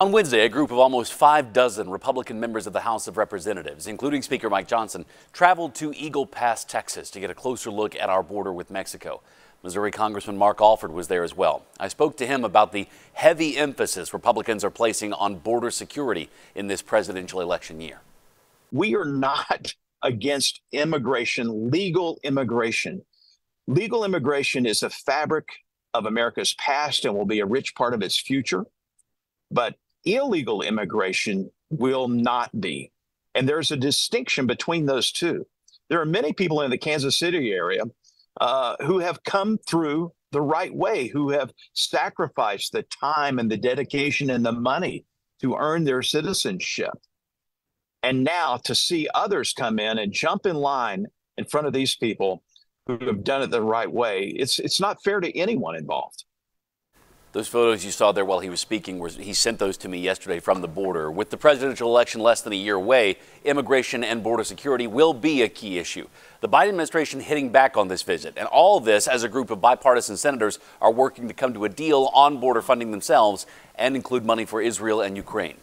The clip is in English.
On Wednesday, a group of almost five dozen Republican members of the House of Representatives, including Speaker Mike Johnson, traveled to Eagle Pass, Texas to get a closer look at our border with Mexico. Missouri Congressman Mark Alford was there as well. I spoke to him about the heavy emphasis Republicans are placing on border security in this presidential election year. We are not against immigration, legal immigration. Legal immigration is a fabric of America's past and will be a rich part of its future. But illegal immigration will not be. And there's a distinction between those two. There are many people in the Kansas City area uh, who have come through the right way, who have sacrificed the time and the dedication and the money to earn their citizenship. And now to see others come in and jump in line in front of these people who have done it the right way, it's it's not fair to anyone involved. Those photos you saw there while he was speaking, were, he sent those to me yesterday from the border. With the presidential election less than a year away, immigration and border security will be a key issue. The Biden administration hitting back on this visit, and all this as a group of bipartisan senators are working to come to a deal on border funding themselves and include money for Israel and Ukraine.